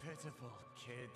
pitiful, kid.